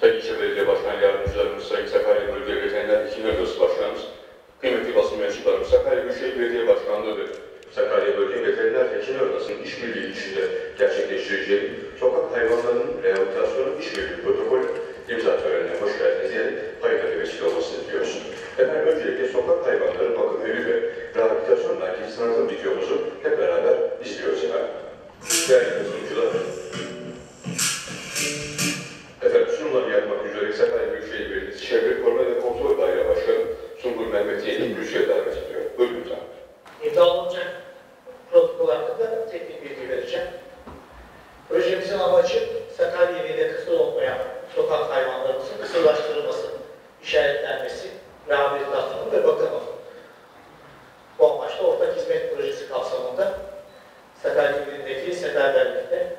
Sayın İlçe Belediye Başkan Yardımcılarımız, Sayın Sakarya Bölge Veteriner Hekimler Odası Başkanımız, kıymetli basın mensuplarımız, Sakarya Büyükşehir Belediye Başkanlığı ve Sakarya Bölge Veteriner Hekimler Odası'nın işbirliği içinde gerçekleştireceği sokak hayvanlarının rehabilitasyonu işbirliği protokolü imza törenine hoş geldiniz diyerek hayırlı vesile olmasını diliyoruz. Efendim öncelikle sokak hayvanları bakım evi ve rehabilitasyon merkezi tanıtım videomuzu Projemizin amacı Sakarya ilinde kısır olmayan sokak hayvanlarımızın kısırlaştırılması, işaretlenmesi, rehabilitasyonu ve bakımı. Bu amaçla ortak hizmet projesi kapsamında Sakarya ilindeki Sederberlik'te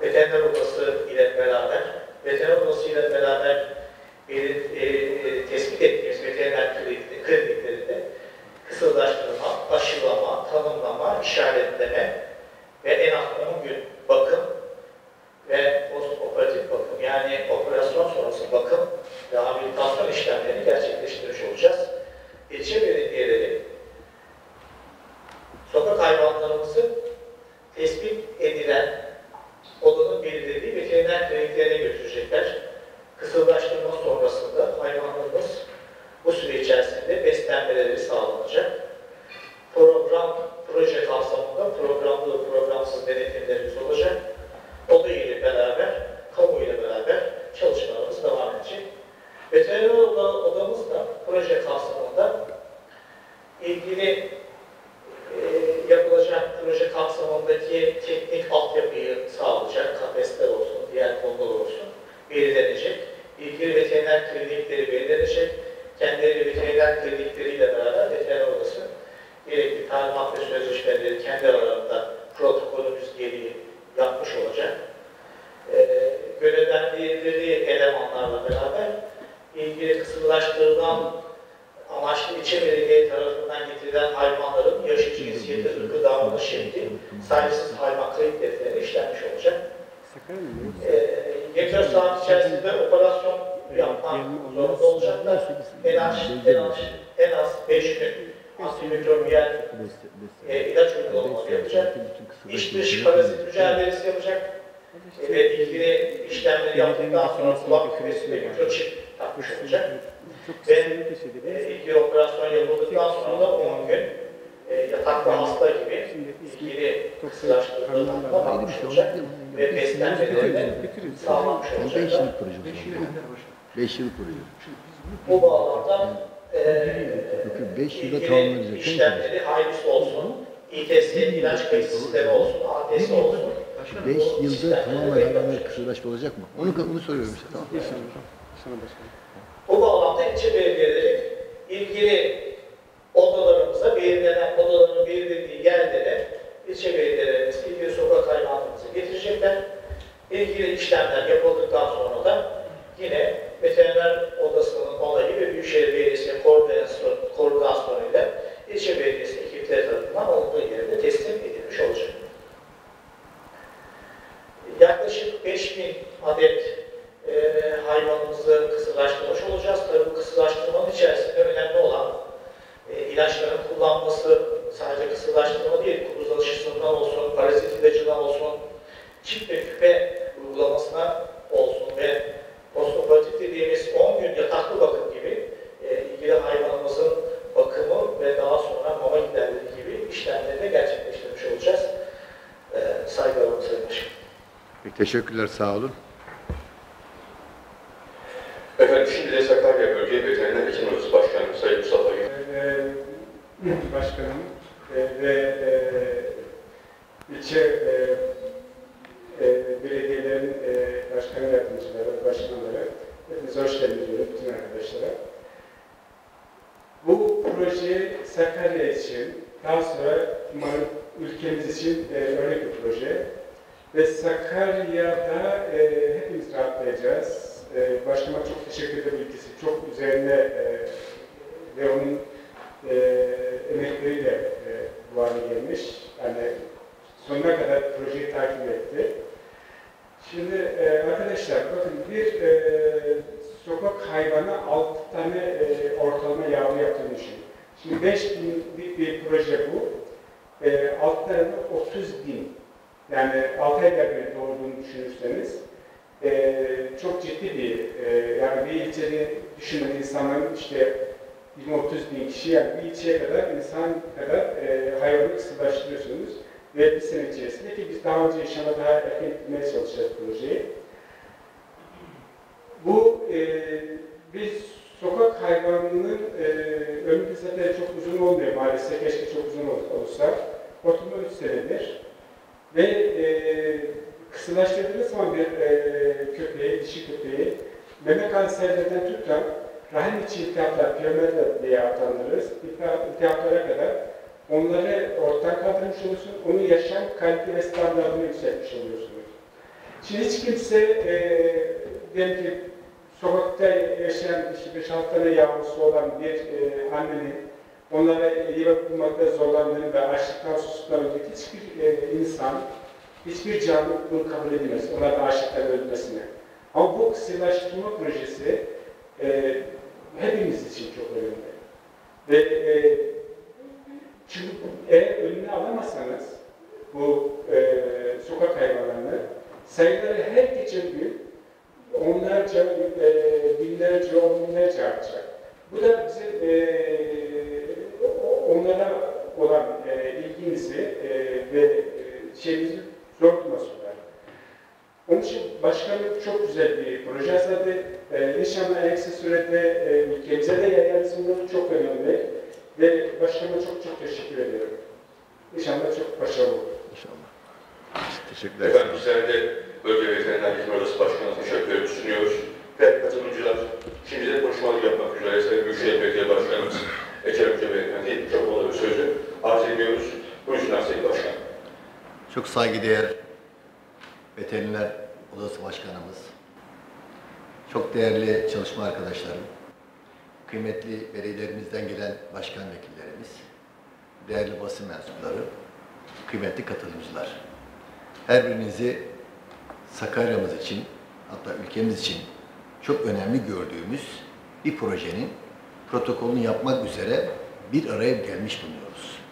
veteriner odası ile beraber, veteriner odası ile beraber bir, e, e, tespit ettiğimiz veteriner klinik- kliniklerinde kısırlaştırma, aşılama, tanımlama, işaretleme ve en az 10 gün bakım ve postoperatif bakım yani operasyon sonrası bakım rehabilitasyon işlemlerini gerçekleştirmiş olacağız. İlçe belediyeleri sokak hayvanlarımızı tespit edilen odanın belirlediği veteriner kliniklerine götürecekler. Kısırlaştırma sonrasında hayvanlarımız bu süre içerisinde beslenmeleri sağlanacak. Program, proje kapsamında programlı, programsız denetimlerimiz olacak. Oda ile beraber, kamu ile beraber çalışmalarımız devam edecek. Veteriner oda, odamız da proje kapsamında ilgili e, yapılacak proje kapsamındaki teknik altyapıyı sağlayacak, kafesler olsun, diğer konular olsun belirlenecek. İlgili veteriner klinikleri belirlenecek. Kendileri veteriner klinikleriyle beraber veteriner odası gerekli talimat ve sözleşmeleri kendi aralarında protokolümüz gereği yapmış olacak. Ee, görevlendirildiği elemanlarla beraber ilgili kısırlaştırılan amaçlı ilçe belediye tarafından getirilen hayvanların yaşı, cinsiyeti, ırkı, davranış şekli sayısız hayvan kayıt defterine işlenmiş olacak. Ee, 24 saat içerisinde operasyon yapmak zorunda olacaklar. En az, en az, en az 5 gün antimikrobiyal e, ilaç uygulamaları yapacak. İç dış parazit mücadelesi yapacak. E, ve ilgili işlemleri yaptıktan sonra kulak küvesi ve mikroçip takmış olacak. Ve e, ilgili operasyon yapıldıktan sonra da 10 gün e, yatakta hasta gibi ilgili kısılaştırmalarına bakmış olacak ve beslenmelerini sağlamış Bu 5 olacaklar. yıllık proje bu zaman. 5 yıllık proje. Bu bağlamda e, Çünkü 5 yılda tamamlanacak işlemleri hayırlısı olsun, İTS ilaç kayıt sistemi olsun, ATS olsun. 5 yılda tamamen hayvanlar kısırlaşma olacak mı? Onu, onu soruyorum işte. Tamam. Bu bağlamda ilçe belediyeleri ilgili odalarımıza belirlenen odaların belirlediği yerlere ilçe belediyelerimiz ilgili sokak hayvanlarımızı getirecekler. İlgili işlemler yapıldıktan sonra da yine veteriner odasının onayı ve Büyükşehir Belediyesi'nin koordinasyon, koordinasyonuyla ilçe belediyesi ekipleri tarafından olduğu yerine teslim edilmiş olacak. Yaklaşık 5000 adet e, hayvanımızı kısırlaştırmış olacağız. Tabii bu kısırlaştırmanın içerisinde önemli olan e, ilaçların kullanması sadece kısırlaştırma değil, kuduz aşısından olsun, parazit ilacından olsun, çift ve küpe uygulamasına olsun ve postoperatif dediğimiz 10 gün yataklı bakım gibi e, ilgili hayvanımızın bakımı ve daha sonra mama giderleri gibi işlemleri de gerçekleştirmiş olacağız. E, saygılarımı Sayın Başkanım. Peki, teşekkürler sağ olun. Efendim şimdi de Sakarya Bölge Veteriner Hekim Odası Başkanı Sayın Mustafa Gül. Eee, Başkanım eee, ve eee, ilçe eee, eee, belediyelerin eee, başkan yardımcıları, başkanları, hepiniz hoş geldiniz diyorum bütün arkadaşlara. Bu proje Sakarya için, daha sonra umarım ülkemiz için eee, örnek bir proje. Ve Sakarya'da eee, hepimiz rahatlayacağız. Eee başkanıma çok teşekkür ederim ilgisi. Çok üzerine eee, ve onun e, emekleriyle e, bu hale gelmiş. Yani sonuna kadar projeyi takip etti. Şimdi e, arkadaşlar bakın bir e, sokak hayvanı 6 tane e, ortalama yavru yaptığını düşünün. Şimdi 5 binlik bir proje bu. E, 6 tane 30 bin. Yani 6 ayda bir doğurduğunu düşünürseniz e, çok ciddi bir, e, yani bir ilçede düşünün insanların işte 20-30 bin kişi yani bir ilçeye kadar insan kadar e, hayvanı kısırlaştırıyorsunuz. Ve bir sene içerisinde ki biz daha önce inşallah daha erken bitirmeye çalışacağız projeyi. Bu e, bir sokak hayvanının e, ömrü zaten çok uzun olmuyor maalesef. Keşke çok uzun ol- olsa. Ortalama 3 senedir. Ve e, kısırlaştırdığınız zaman bir e, köpeği, dişi köpeği meme kanserlerinden tutan rahim içi iltihaplar, piyometra diye adlandırırız. İltihap- İltihaplara kadar onları ortadan kaldırmış oluyorsun. Onun yaşam kalite ve standartını yükseltmiş oluyorsunuz. Şimdi hiç kimse e, diyelim ki sokakta yaşayan işte 5-6 tane yavrusu olan bir e, annenin onlara yemek bulmakta zorlandığını ve açlıktan susuzluğundan öteki hiçbir e, insan, hiçbir canlı bunu kabul edemez. Onların açlıktan ölmesine. Ama bu kısırlaştırma projesi e, hepimiz için çok önemli. Ve e, çünkü eğer önüne alamazsanız bu e, sokak hayvanlarını sayıları her geçen gün onlarca, e, binlerce, on binlerce artacak. Bu da bizim e, onlara olan e, ilgimizi e, ve e, şeyimizi zor tutmasınlar. Onun için başkanım çok güzel bir proje hazırladı. E, inşallah en kısa sürede e, ülkemize de yayılsın. Bu çok önemli. Ve başkanıma çok çok teşekkür ediyorum. İnşallah çok başarılı olur. İnşallah. Teşekkürler. Efendim bizler de Bölge Veteriner Hekim Odası Başkanı'na teşekkürlerimizi sunuyoruz. Ve katılımcılar, şimdi de konuşmaları yapmak üzere Sayın Büyükşehir Belediye Başkanımız Ekrem Yüce Beyefendi'ye mikrofonu ve sözü arz ediyoruz. Buyursunlar Sayın Başkan. Çok saygıdeğer Veteriner Odası Başkanımız, çok değerli çalışma arkadaşlarım, kıymetli belediyelerimizden gelen başkan vekillerimiz, değerli basın mensupları, kıymetli katılımcılar. Her birinizi Sakarya'mız için, hatta ülkemiz için çok önemli gördüğümüz bir projenin protokolünü yapmak üzere bir araya gelmiş bulunuyoruz.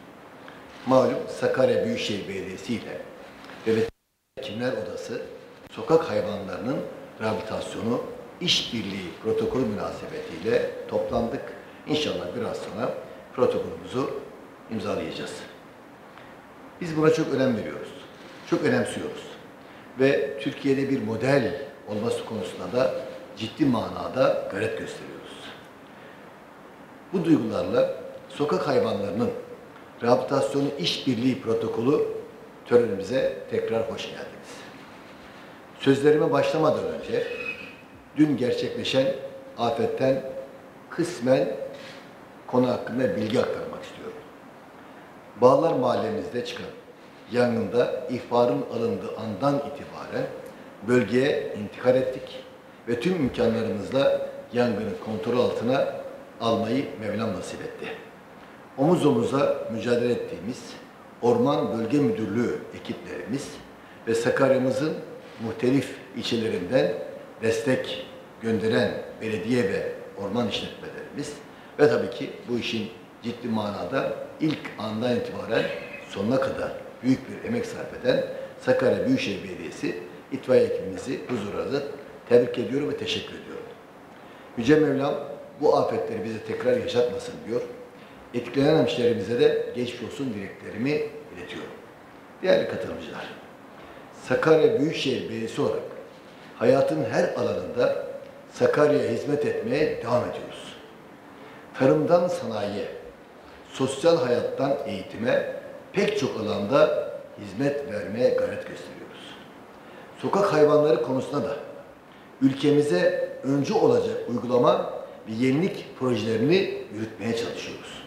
Malum Sakarya Büyükşehir Belediyesi ile ve Hekimler Odası sokak hayvanlarının rehabilitasyonu işbirliği protokolü münasebetiyle toplandık. İnşallah biraz sonra protokolümüzü imzalayacağız. Biz buna çok önem veriyoruz. Çok önemsiyoruz. Ve Türkiye'de bir model olması konusunda da ciddi manada gayret gösteriyoruz. Bu duygularla sokak hayvanlarının rehabilitasyonu işbirliği protokolü törenimize tekrar hoş geldiniz. Sözlerime başlamadan önce dün gerçekleşen afetten kısmen konu hakkında bilgi aktarmak istiyorum. Bağlar mahallemizde çıkan yangında ihbarın alındığı andan itibaren bölgeye intikal ettik ve tüm imkanlarımızla yangını kontrol altına almayı Mevlam nasip etti. Omuz omuza mücadele ettiğimiz Orman Bölge Müdürlüğü ekiplerimiz ve Sakarya'mızın muhtelif ilçelerinden destek gönderen belediye ve orman işletmelerimiz ve tabii ki bu işin ciddi manada ilk andan itibaren sonuna kadar büyük bir emek sarf eden Sakarya Büyükşehir Belediyesi itfaiye ekibimizi huzurunuzda tebrik ediyorum ve teşekkür ediyorum. Yüce Mevlam bu afetleri bize tekrar yaşatmasın diyor. Etkilenen hemşehrilerimize de geçmiş olsun dileklerimi iletiyorum. Değerli katılımcılar, Sakarya Büyükşehir Belediyesi olarak hayatın her alanında Sakarya'ya hizmet etmeye devam ediyoruz. Tarımdan sanayiye, sosyal hayattan eğitime pek çok alanda hizmet vermeye gayret gösteriyoruz. Sokak hayvanları konusunda da ülkemize öncü olacak uygulama ve yenilik projelerini yürütmeye çalışıyoruz.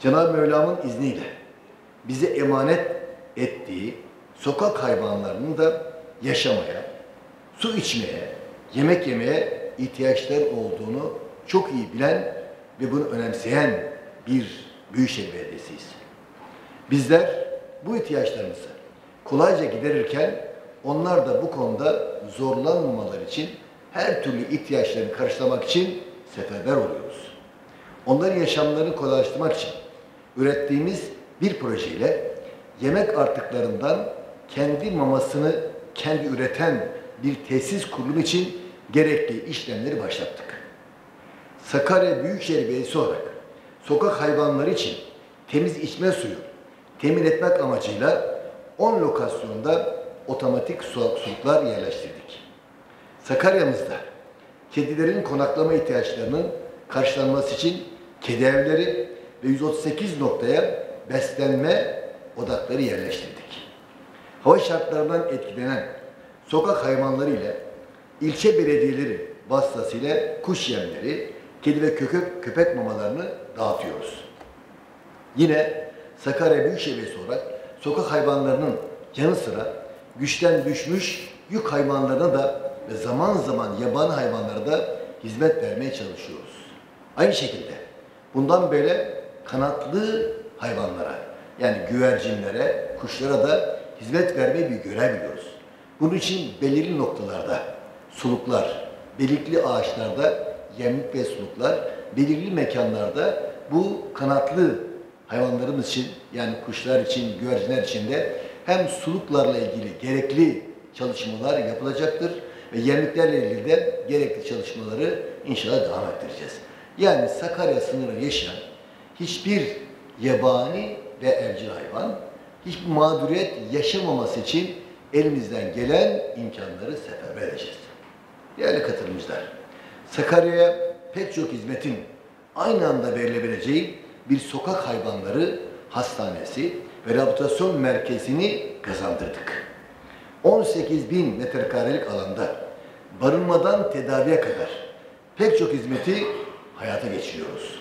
Cenab-ı Mevlam'ın izniyle bize emanet ettiği sokak hayvanlarının da yaşamaya, su içmeye, yemek yemeye ihtiyaçları olduğunu çok iyi bilen ve bunu önemseyen bir Büyükşehir Belediyesi'yiz. Bizler bu ihtiyaçlarımızı kolayca giderirken onlar da bu konuda zorlanmamaları için her türlü ihtiyaçlarını karşılamak için seferber oluyoruz. Onların yaşamlarını kolaylaştırmak için ürettiğimiz bir projeyle yemek artıklarından kendi mamasını kendi üreten bir tesis kurulumu için gerekli işlemleri başlattık. Sakarya Büyükşehir Belediyesi olarak sokak hayvanları için temiz içme suyu temin etmek amacıyla 10 lokasyonda otomatik su- suluklar yerleştirdik. Sakarya'mızda kedilerin konaklama ihtiyaçlarının karşılanması için kedi evleri ve 138 noktaya beslenme odakları yerleştirdik. Hava şartlarından etkilenen sokak hayvanları ile ilçe belediyeleri vasıtasıyla kuş yemleri, kedi ve köpek, köpek mamalarını dağıtıyoruz. Yine Sakarya Büyükşehir Belediyesi olarak sokak hayvanlarının yanı sıra güçten düşmüş yük hayvanlarına da ve zaman zaman yabani hayvanlara da hizmet vermeye çalışıyoruz. Aynı şekilde bundan böyle kanatlı hayvanlara yani güvercinlere, kuşlara da hizmet vermeyi bir görev biliyoruz. Bunun için belirli noktalarda suluklar, belikli ağaçlarda yemlik ve suluklar, belirli mekanlarda bu kanatlı hayvanlarımız için yani kuşlar için, güvercinler için de hem suluklarla ilgili gerekli çalışmalar yapılacaktır ve yemliklerle ilgili de gerekli çalışmaları inşallah devam ettireceğiz. Yani Sakarya sınırı yaşayan hiçbir yabani ve evcil hayvan hiçbir mağduriyet yaşamaması için elimizden gelen imkanları seferber edeceğiz. Değerli katılımcılar, Sakarya'ya pek çok hizmetin aynı anda verilebileceği bir sokak hayvanları hastanesi ve rehabilitasyon merkezini kazandırdık. 18 bin metrekarelik alanda barınmadan tedaviye kadar pek çok hizmeti hayata geçiriyoruz.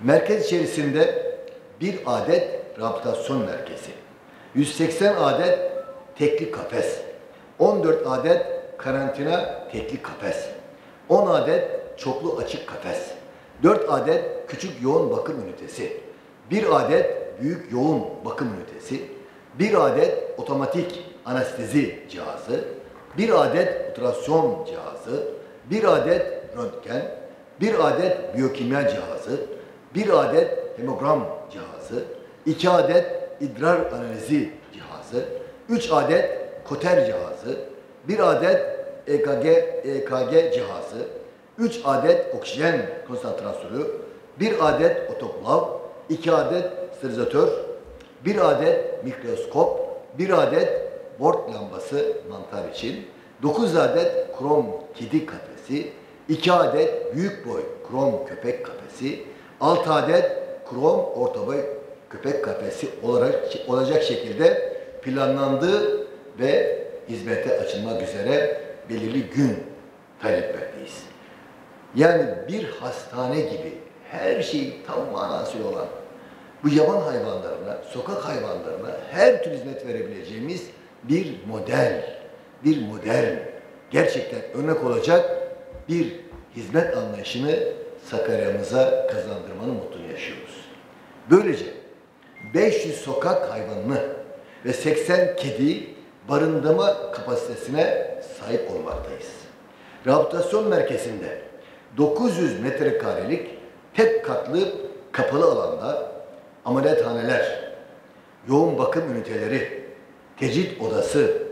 Merkez içerisinde bir adet rehabilitasyon merkezi, 180 adet teklik kafes, 14 adet karantina teklik kafes, 10 adet çoklu açık kafes, 4 adet küçük yoğun bakım ünitesi, 1 adet büyük yoğun bakım ünitesi, 1 adet otomatik anestezi cihazı, 1 adet ultrason cihazı, 1 adet röntgen, 1 adet biyokimya cihazı, 1 adet hemogram cihazı, 2 adet idrar analizi cihazı, 3 adet koter cihazı, 1 adet EKG, EKG cihazı, 3 adet oksijen konsantrasyonu, 1 adet otoklav, 2 adet sterilizatör, 1 adet mikroskop, 1 adet bord lambası mantar için, 9 adet krom kedi kafesi, 2 adet büyük boy krom köpek kafesi, 6 adet krom orta boy köpek kafesi olarak olacak şekilde planlandı ve hizmete açılmak üzere belirli gün talep etmekteyiz. Yani bir hastane gibi her şey tam manasıyla olan bu yaban hayvanlarına, sokak hayvanlarına her türlü hizmet verebileceğimiz bir model, bir model, gerçekten örnek olacak bir hizmet anlayışını Sakarya'mıza kazandırmanın mutluluğunu yaşıyoruz. Böylece 500 sokak hayvanını ve 80 kedi barındırma kapasitesine sahip olmaktayız. Rehabilitasyon merkezinde 900 metrekarelik tek katlı kapalı alanda ameliyathaneler, yoğun bakım üniteleri, tecrit odası,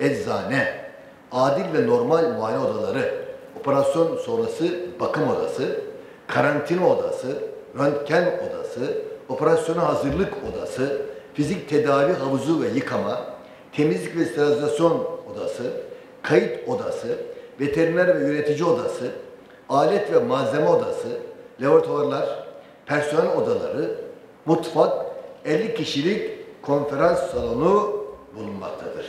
eczane, adil ve normal muayene odaları, operasyon sonrası bakım odası, karantina odası, röntgen odası, operasyona hazırlık odası, fizik tedavi havuzu ve yıkama, temizlik ve sterilizasyon odası, kayıt odası, veteriner ve yönetici odası, alet ve malzeme odası, laboratuvarlar, personel odaları, mutfak, 50 kişilik konferans salonu bulunmaktadır.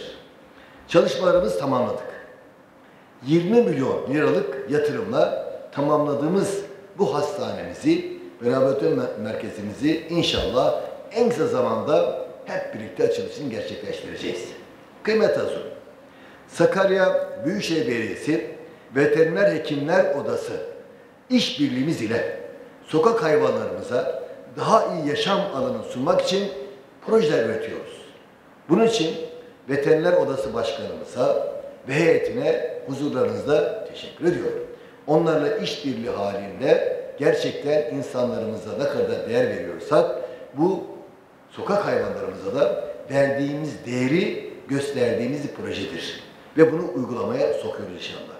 Çalışmalarımızı tamamladık. 20 milyon liralık yatırımla tamamladığımız bu hastanemizi rehabilitasyon merkezimizi inşallah en kısa zamanda hep birlikte açılışını gerçekleştireceğiz. Kıymet Hazır, Sakarya Büyükşehir Belediyesi Veteriner Hekimler Odası işbirliğimiz ile sokak hayvanlarımıza daha iyi yaşam alanı sunmak için projeler üretiyoruz. Bunun için Veteriner Odası Başkanımıza ve heyetine huzurlarınızda teşekkür ediyorum. Onlarla işbirliği halinde gerçekten insanlarımıza ne kadar değer veriyorsak bu sokak hayvanlarımıza da verdiğimiz değeri gösterdiğimiz bir projedir. Ve bunu uygulamaya sokuyoruz inşallah.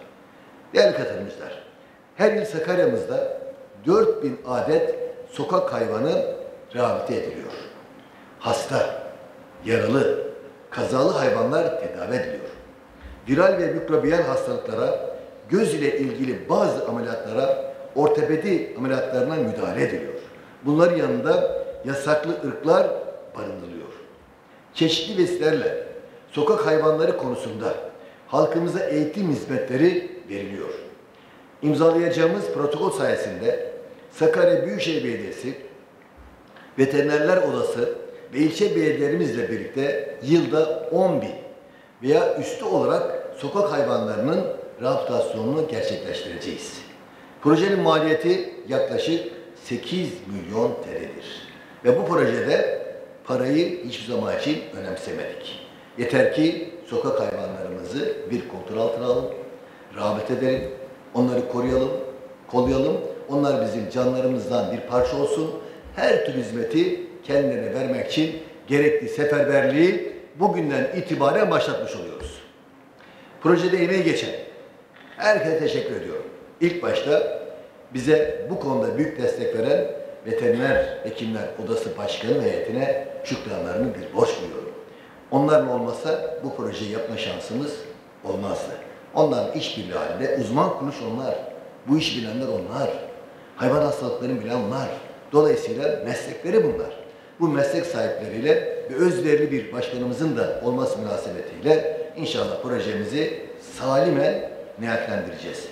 Değerli katılımcılar, her yıl Sakarya'mızda 4000 adet sokak hayvanı rehabilite ediliyor. Hasta, yaralı, kazalı hayvanlar tedavi ediliyor. Viral ve mikrobiyal hastalıklara, göz ile ilgili bazı ameliyatlara, ortopedi ameliyatlarına müdahale ediliyor. Bunların yanında yasaklı ırklar barındırılıyor. Çeşitli vesilelerle sokak hayvanları konusunda halkımıza eğitim hizmetleri veriliyor. İmzalayacağımız protokol sayesinde Sakarya Büyükşehir Belediyesi, Veterinerler Odası ve ilçe belediyelerimizle birlikte yılda 10 bin veya üstü olarak sokak hayvanlarının rehabilitasyonunu gerçekleştireceğiz. Projenin maliyeti yaklaşık 8 milyon TL'dir. Ve bu projede parayı hiçbir zaman için önemsemedik. Yeter ki sokak hayvanlarımızı bir kontrol altına alalım, rağbet edelim, onları koruyalım, kollayalım. Onlar bizim canlarımızdan bir parça olsun. Her türlü hizmeti kendilerine vermek için gerekli seferberliği bugünden itibaren başlatmış oluyoruz. Projede emeği geçen herkese teşekkür ediyorum. İlk başta bize bu konuda büyük destek veren Veteriner Hekimler Odası Başkanı heyetine şükranlarımı bir borç duyuyorum. Onların olmasa bu projeyi yapma şansımız olmazdı. Onların işbirliği halinde uzman kuruluş onlar. Bu iş bilenler onlar. Hayvan hastalıklarını bilen onlar. Dolayısıyla meslekleri bunlar. Bu meslek sahipleriyle ve özverili bir başkanımızın da olması münasebetiyle inşallah projemizi salimen niyetlendireceğiz.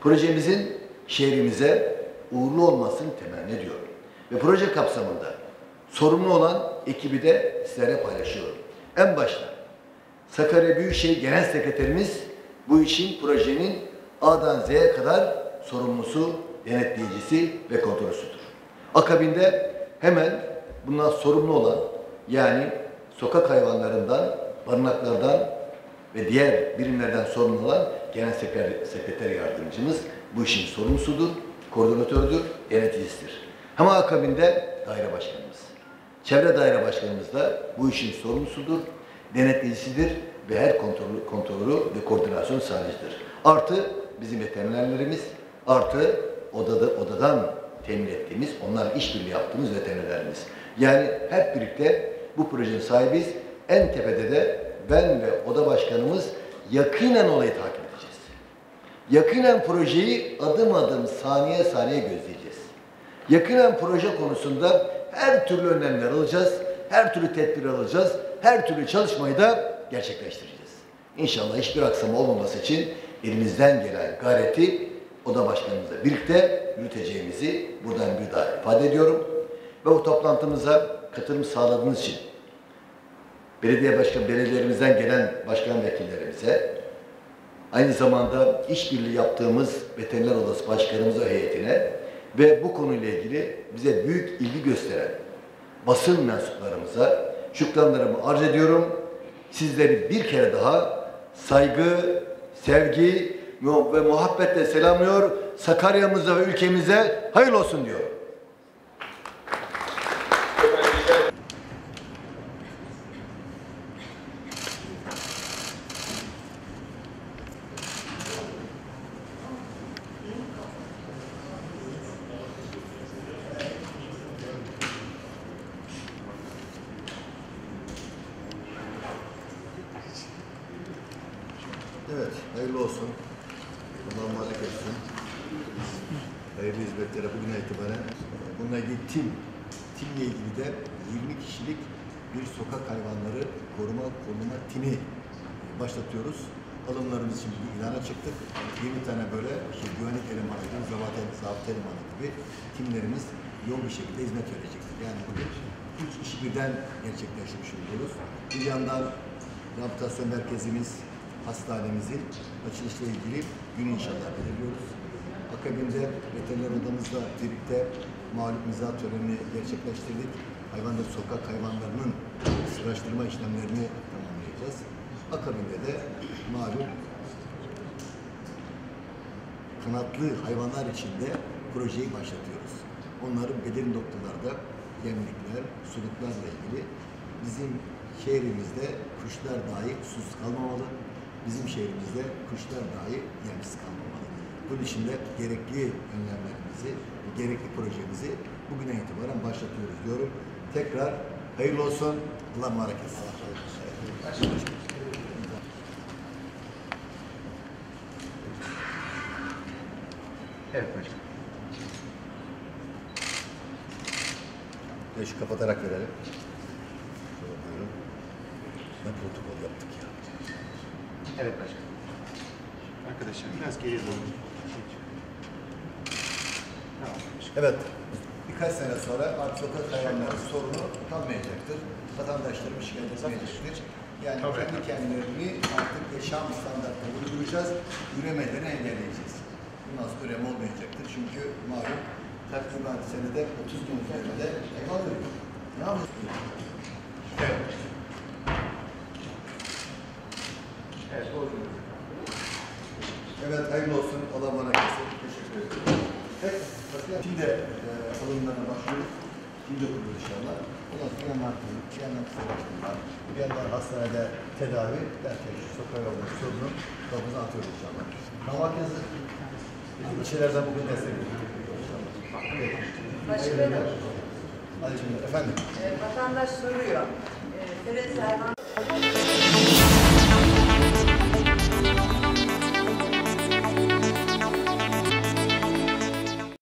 Projemizin şehrimize uğurlu olmasını temenni ediyorum. Ve proje kapsamında sorumlu olan ekibi de sizlere paylaşıyorum. En başta Sakarya Büyükşehir Genel Sekreterimiz bu işin projenin A'dan Z'ye kadar sorumlusu, denetleyicisi ve kontrolsüdür. Akabinde hemen bundan sorumlu olan yani sokak hayvanlarından, barınaklardan ve diğer birimlerden sorumlu olan Genel Sekreter, Sekreter Yardımcımız bu işin sorumlusudur, koordinatördür, yöneticisidir. Hemen akabinde daire başkanımız. Çevre daire başkanımız da bu işin sorumlusudur, denetleyicisidir ve her kontrolü, kontrolü ve koordinasyon sağlayıcıdır. Artı bizim veterinerlerimiz, artı odada, odadan temin ettiğimiz, onlarla işbirliği yaptığımız veterinerlerimiz. Yani hep birlikte bu projenin sahibiyiz. En tepede de ben ve oda başkanımız yakinen olayı takip. Yakinen projeyi adım adım saniye saniye gözleyeceğiz. Yakinen proje konusunda her türlü önlemler alacağız, her türlü tedbir alacağız, her türlü çalışmayı da gerçekleştireceğiz. İnşallah hiçbir aksama olmaması için elimizden gelen gayreti oda başkanımızla birlikte yürüteceğimizi buradan bir daha ifade ediyorum. Ve bu toplantımıza katılım sağladığınız için belediye başkan, belediyelerimizden gelen başkan vekillerimize, aynı zamanda işbirliği yaptığımız Veteriner Odası Başkanımıza heyetine ve bu konuyla ilgili bize büyük ilgi gösteren basın mensuplarımıza şükranlarımı arz ediyorum. Sizleri bir kere daha saygı, sevgi ve muhabbetle selamlıyor. Sakarya'mıza ve ülkemize hayırlı olsun diyor. Evet, hayırlı olsun. Allah malik etsin. Hayırlı hizmetlere bugüne itibaren. Bununla ilgili tim, timle ilgili de 20 kişilik bir sokak hayvanları koruma koruma timi başlatıyoruz. Alımlarımız için bir ilana çıktık. 20 tane böyle işte güvenlik elemanı gibi, zabıta, zabıta elemanı gibi timlerimiz yoğun bir şekilde hizmet verecektir. Yani bugün üç işi birden gerçekleştirmiş oluyoruz. Bir yandan rehabilitasyon merkezimiz, hastanemizin açılışla ilgili gün inşallah belirliyoruz. Akabinde veteriner odamızla birlikte mağlup mizah törenini gerçekleştirdik. Hayvanları, sokak hayvanlarının sıraştırma işlemlerini tamamlayacağız. Akabinde de malum kanatlı hayvanlar için de projeyi başlatıyoruz. Onların belirli noktalarda yemlikler, suluklarla ilgili bizim şehrimizde kuşlar dahi susuz kalmamalı. Bizim şehrimizde kuşlar dahi yemsiz kalmamalı. Bunun için de gerekli önlemlerimizi, gerekli projemizi bugüne itibaren başlatıyoruz diyorum. Tekrar hayırlı olsun. Allah mübarek etsin. Evet başkanım. Ve şu kapatarak verelim. Evet başkanım. Arkadaşlar biraz geriye doğru. Tamam. Evet, birkaç sene sonra artık sokak hayvanları sorunu kalmayacaktır. Vatandaşlarımız şikayet etmeyecektir. Yani kendi kendilerini artık yaşam standartlarını uyduracağız, üremelerini engelleyeceğiz. Bundan sonra üreme olmayacaktır çünkü malum takriben senede 30 bin üzerinde hayvan ürüyor. Ne yapıyorsun? Evet. Evet Evet, hayırlı olsun. Allah bana kesin. Teşekkür ederim. Bakın. Şimdi e, alımlarına başlıyoruz. Şimdi kurulur inşallah. Ondan sonra bir yandan klinik, bir yandan hastanede tedavi derken şu sokak yolları sorunu kapımıza atıyoruz inşallah. Damak yazı bizim içerilerden bugün destek. Başkanım, şimdi efendim. e, vatandaş soruyor. E, Ferenc Erman